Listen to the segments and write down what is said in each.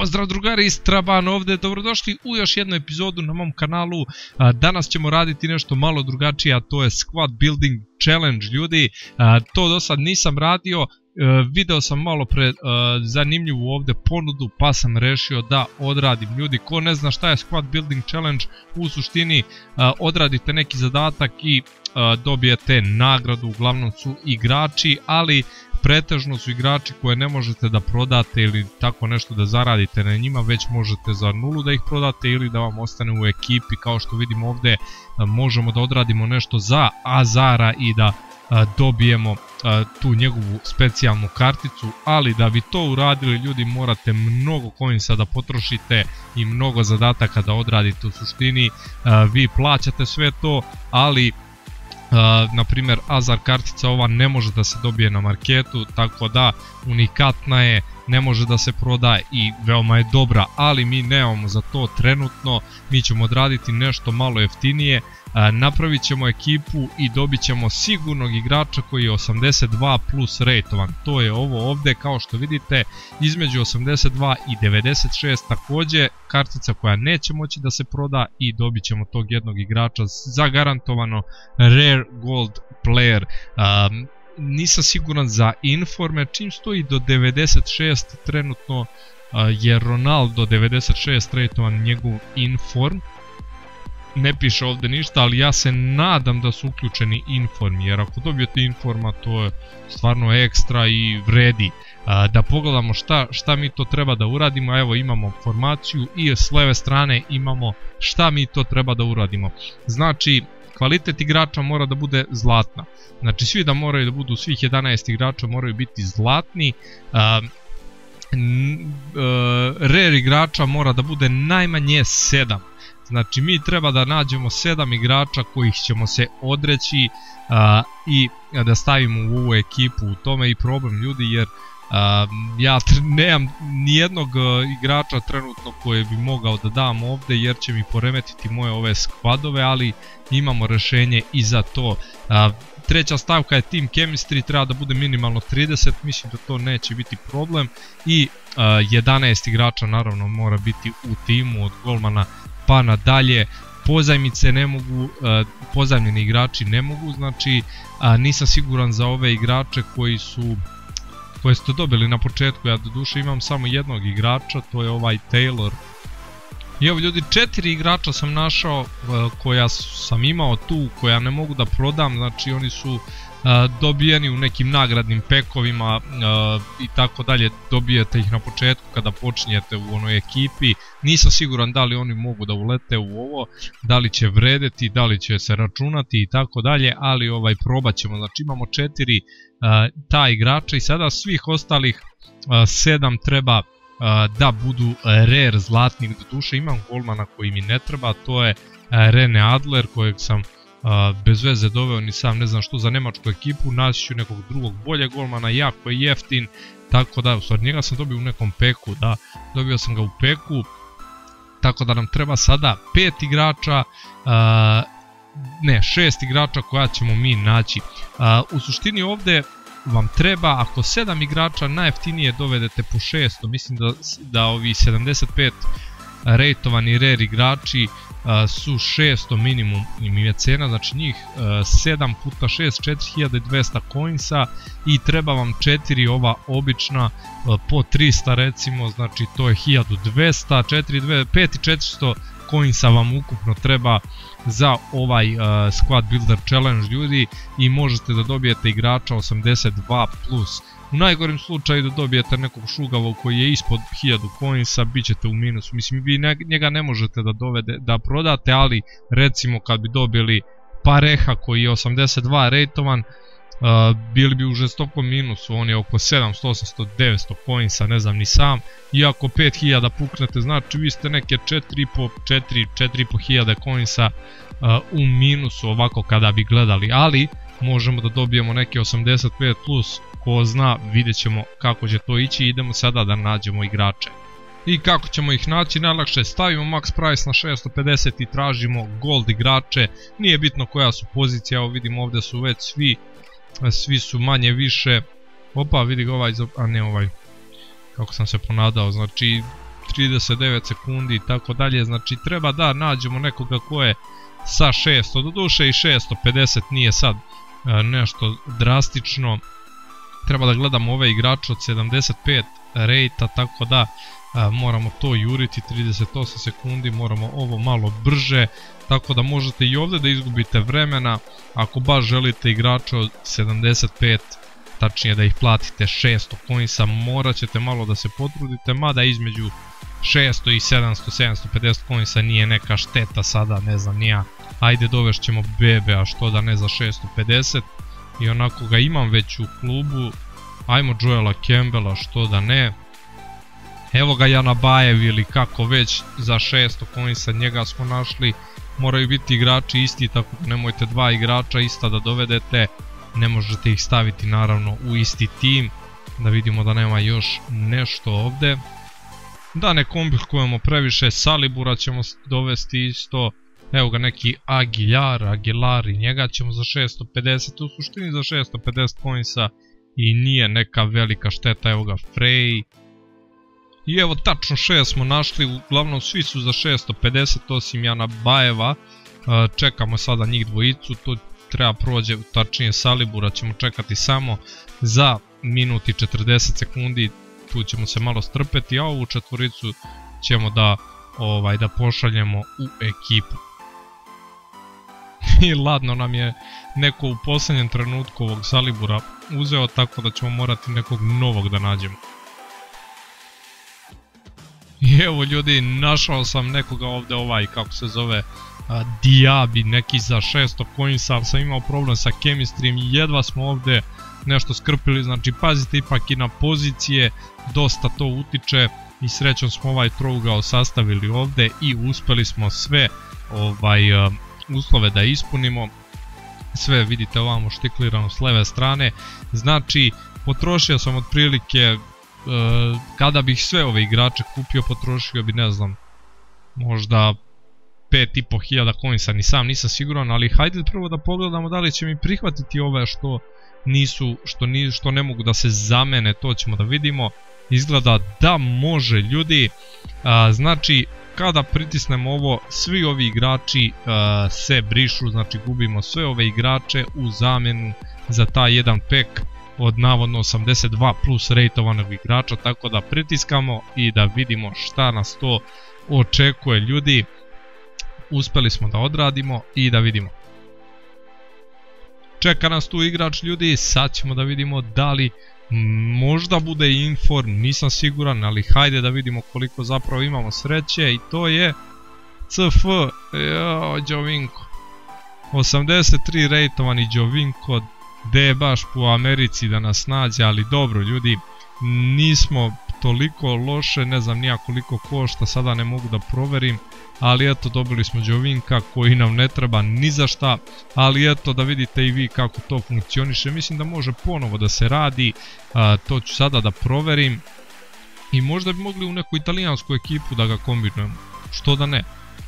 Pozdrav drugari iz ovdje, dobrodošli u još jednu epizodu na mom kanalu. Danas ćemo raditi nešto malo drugačije, a to je Squad Building Challenge ljudi. To do sad nisam radio, e, video sam malo pre e, zanimljivu ovdje ponudu pa sam rešio da odradim ljudi. Ko ne zna šta je Squad Building Challenge, u suštini e, odradite neki zadatak i dobijete nagradu, uglavnom su igrači, ali pretežno su igrači koje ne možete da prodate ili tako nešto da zaradite na njima, već možete za nulu da ih prodate ili da vam ostane u ekipi, kao što vidimo ovdje možemo da odradimo nešto za Azara i da dobijemo tu njegovu specijalnu karticu, ali da bi to uradili ljudi morate mnogo coinsa da potrošite i mnogo zadataka da odradite u suštini, vi plaćate sve to, ali na primjer Azar kartica ova ne može da se dobije na marketu tako da unikatna je ne može da se proda i veoma je dobra ali mi nemamo za to trenutno mi ćemo odraditi nešto malo jeftinije napravit ćemo ekipu i dobit ćemo sigurnog igrača koji je 82 plus rejtovan. To je ovo ovdje kao što vidite između 82 i 96 također kartica koja neće moći da se proda i dobit ćemo tog jednog igrača zagarantovano rare gold player. nisam siguran za informe, čim stoji do 96 trenutno je Ronaldo 96 rejtovan njegov inform ne piše ovdje ništa, ali ja se nadam da su uključeni informi, jer ako dobijete informa to je stvarno ekstra i vredi. Da pogledamo šta, šta mi to treba da uradimo, evo imamo formaciju i s leve strane imamo šta mi to treba da uradimo. Znači, kvalitet igrača mora da bude zlatna. Znači svi da moraju da budu, svih 11 igrača moraju biti zlatni. rare igrača mora da bude najmanje 7. Znači mi treba da nađemo sedam igrača kojih ćemo se odreći i da stavimo u ovu ekipu u tome i problem ljudi jer ja nemam nijednog igrača trenutno koje bi mogao da dam ovdje jer će mi poremetiti moje ove skvadove ali imamo rešenje i za to. Treća stavka je Team Chemistry, treba da bude minimalno 30, mislim da to neće biti problem i 11 igrača naravno mora biti u timu od golmana pa nadalje pozajmice ne mogu, e, pozajmljeni igrači ne mogu, znači nisam siguran za ove igrače koji su koje ste dobili na početku, ja do duše imam samo jednog igrača, to je ovaj Taylor. I evo ljudi, četiri igrača sam našao e, koja sam imao tu, koja ne mogu da prodam, znači oni su dobijeni u nekim nagradnim pekovima i tako dalje, dobijete ih na početku kada počinjete u onoj ekipi, nisam siguran da li oni mogu da ulete u ovo, da li će vredeti, da li će se računati i tako dalje, ali ovaj probat ćemo, znači imamo četiri ta igrača i sada svih ostalih sedam treba da budu rare zlatni, do duše imam golmana koji mi ne treba, to je Rene Adler kojeg sam bez veze doveo ni sam ne znam što za nemačku ekipu, naći ću nekog drugog bolje golmana, jako je jeftin, tako da, u stvari njega sam dobio u nekom peku, da, dobio sam ga u peku, tako da nam treba sada pet igrača, ne, šest igrača koja ćemo mi naći. u suštini ovdje vam treba, ako sedam igrača najjeftinije dovedete po 600, mislim da, da ovi 75 rejtovani rare igrači su 600 minimum im je cena, znači njih 7 puta 6, 4200 coinsa i treba vam 4 ova obična po 300 recimo, znači to je 1200, 4, 5400 coinsa vam ukupno treba za ovaj Squad Builder Challenge ljudi i možete da dobijete igrača 82+. Plus. U najgorim slučaju da dobijete nekog šugavog koji je ispod 1000 coinsa, bit ćete u minusu. Mislim, vi njega ne možete da, dovede, da prodate, ali recimo kad bi dobili Pareha koji je 82 rejtovan, bili bi u žestokom minusu, on je oko 700, 800, 900 coinsa, ne znam ni sam. Iako 5000 puknete, znači vi ste neke 4,5, 4, 4,5 hiljada coinsa u minusu ovako kada bi gledali, ali možemo da dobijemo neke 85 plus, ko zna, vidjet ćemo kako će to ići, idemo sada da nađemo igrače. I kako ćemo ih naći, najlakše stavimo max price na 650 i tražimo gold igrače, nije bitno koja su pozicija, evo vidimo ovdje su već svi, svi su manje više, opa vidi ga ovaj, a ne ovaj, kako sam se ponadao, znači 39 sekundi i tako dalje. Znači treba da nađemo nekoga ko je sa 600, do duše i 650 nije sad e, nešto drastično. Treba da gledamo ove igrače od 75 rejta, tako da moramo to juriti 38 sekundi, moramo ovo malo brže, tako da možete i ovdje da izgubite vremena ako baš želite igrača od 75 tačnije da ih platite 600 coinsa, morat ćete malo da se potrudite, mada između 600 i 700, 750 coinsa nije neka šteta sada, ne znam, nija, ajde dovešćemo bebe, a što da ne za 650, i onako ga imam već u klubu, ajmo Joela Campbella, što da ne, evo ga Jana Bajev ili kako već za 600 coinsa njega smo našli, moraju biti igrači isti, tako da nemojte dva igrača ista da dovedete, ne možete ih staviti naravno u isti tim, da vidimo da nema još nešto ovdje. Da ne komplikujemo previše, Salibura ćemo dovesti isto, evo ga neki Aguilar, Aguilar i njega ćemo za 650, u suštini za 650 coinsa i nije neka velika šteta, evo ga Frey. I evo tačno 6 smo našli, uglavnom svi su za 650 osim Jana Bajeva, čekamo sada njih dvojicu, to treba prođe, tačnije Salibura ćemo čekati samo za minut i 40 sekundi, tu ćemo se malo strpeti, a ovu četvoricu ćemo da ovaj da pošaljemo u ekipu. I ladno nam je neko u posljednjem trenutku ovog Salibura uzeo, tako da ćemo morati nekog novog da nađemo. I evo ljudi, našao sam nekoga ovdje ovaj, kako se zove, Diabi, neki za 600 coinsa, sam imao problem sa chemistryjem i jedva smo ovdje nešto skrpili, znači pazite ipak i na pozicije, dosta to utiče i srećom smo ovaj trougao sastavili ovdje i uspjeli smo sve ovaj uslove da ispunimo. Sve vidite ovamo štiklirano s leve strane, znači potrošio sam otprilike kada bih sve ove igrače kupio potrošio bi ne znam možda 5500 coinsa, ni sam nisam siguran, ali hajde prvo da pogledamo da li će mi prihvatiti ove što nisu, što, ni, što ne mogu da se zamene, to ćemo da vidimo. Izgleda da može ljudi, znači kada pritisnemo ovo, svi ovi igrači se brišu, znači gubimo sve ove igrače u zamenu za taj jedan pek od navodno 82 plus rejtovanog igrača, tako da pritiskamo i da vidimo šta nas to očekuje ljudi uspeli smo da odradimo i da vidimo. Čeka nas tu igrač ljudi, sad ćemo da vidimo da li možda bude inform, nisam siguran, ali hajde da vidimo koliko zapravo imamo sreće i to je CF, jao, Đovinko. 83 rejtovani Đovinko, gde je baš po Americi da nas nađe, ali dobro ljudi, nismo toliko loše, ne znam nija koliko košta, sada ne mogu da proverim, ali eto dobili smo Đovinka koji nam ne treba ni za šta, ali eto da vidite i vi kako to funkcioniše, mislim da može ponovo da se radi, to ću sada da proverim i možda bi mogli u neku italijansku ekipu da ga kombinujemo, što da ne.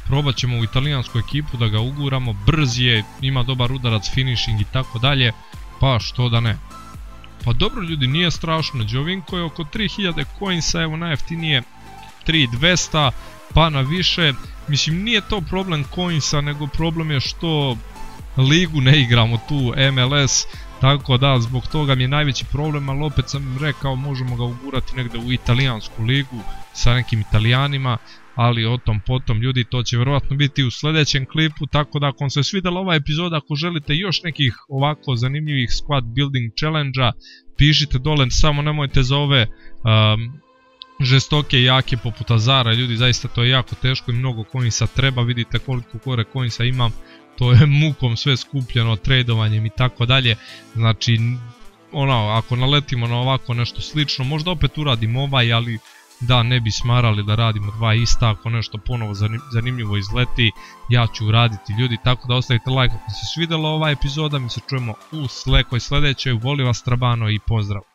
Probat ćemo u italijansku ekipu da ga uguramo, brz je, ima dobar udarac, finishing i tako dalje, pa što da ne. Pa dobro ljudi, nije strašno, Đovinko je oko 3000 coinsa, evo najjeftinije 3200, pa na više, mislim nije to problem coinsa, nego problem je što ligu ne igramo tu, MLS, tako da zbog toga mi je najveći problem, ali opet sam rekao možemo ga ugurati negdje u italijansku ligu sa nekim italijanima, ali o tom potom ljudi to će vjerojatno biti u sljedećem klipu, tako da ako vam se svidjela ova epizoda, ako želite još nekih ovako zanimljivih squad building challenge-a, pišite dole, samo nemojte za ove um, žestoke i jake poput Azara, ljudi zaista to je jako teško i mnogo coinsa treba, vidite koliko kore coinsa imam, to je mukom sve skupljeno, tradovanjem i tako dalje, znači ono, ako naletimo na ovako nešto slično, možda opet uradim ovaj, ali da ne bi smarali da radimo dva ista, ako nešto ponovo zanimljivo izleti, ja ću uraditi ljudi, tako da ostavite like ako se svidjela ova epizoda, mi se čujemo u slekoj sljedećoj, voli vas Trabano i pozdrav!